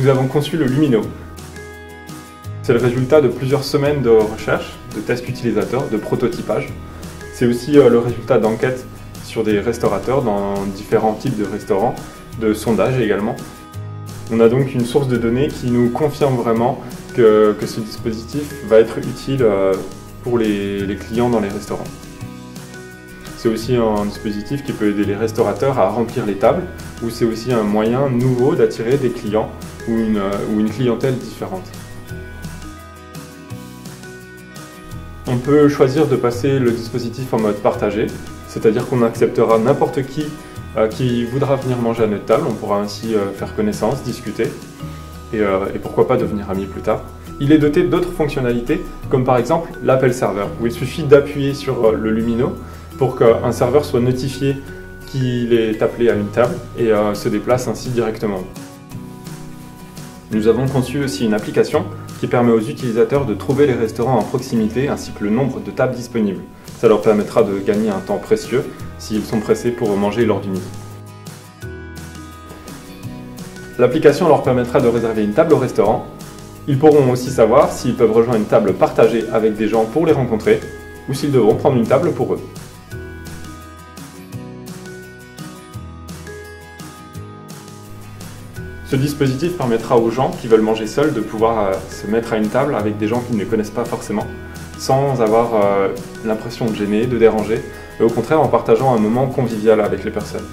nous avons conçu le Lumino. C'est le résultat de plusieurs semaines de recherche, de tests utilisateurs, de prototypage. C'est aussi euh, le résultat d'enquêtes sur des restaurateurs dans différents types de restaurants, de sondages également. On a donc une source de données qui nous confirme vraiment que, ce dispositif va être utile euh, pour les, les clients dans les restaurants. C'est aussi un dispositif qui peut aider les restaurateurs à remplir les tables, ou c'est aussi un moyen nouveau d'attirer des clients ou une, euh, ou une clientèle différente. On peut choisir de passer le dispositif en mode partagé, c'est-à-dire qu'on acceptera n'importe qui euh, qui voudra venir manger à notre table. On pourra ainsi euh, faire connaissance, discuter et, et pourquoi pas devenir amis plus tard. Il est doté d'autres fonctionnalités, comme par exemple l'appel serveur, où il suffit d'appuyer sur le lumino pour qu'un serveur soit notifié qu'il est appelé à une table et euh, se déplace ainsi directement. Nous avons conçu aussi une application qui permet aux utilisateurs de trouver les restaurants en proximité ainsi que le nombre de tables disponibles. Ça leur permettra de gagner un temps précieux s'ils sont pressés pour manger lors du midi. L'application leur permettra de réserver une table au restaurant. Ils pourront aussi savoir s'ils peuvent rejoindre une table partagée avec des gens pour les rencontrer ou s'ils devront prendre une table pour eux. Ce dispositif permettra aux gens qui veulent manger seuls de pouvoir euh, se mettre à une table avec des gens qu'ils ne connaissent pas forcément, sans avoir euh, l'impression de gêner, de déranger, et au contraire en partageant un moment convivial avec les personnes.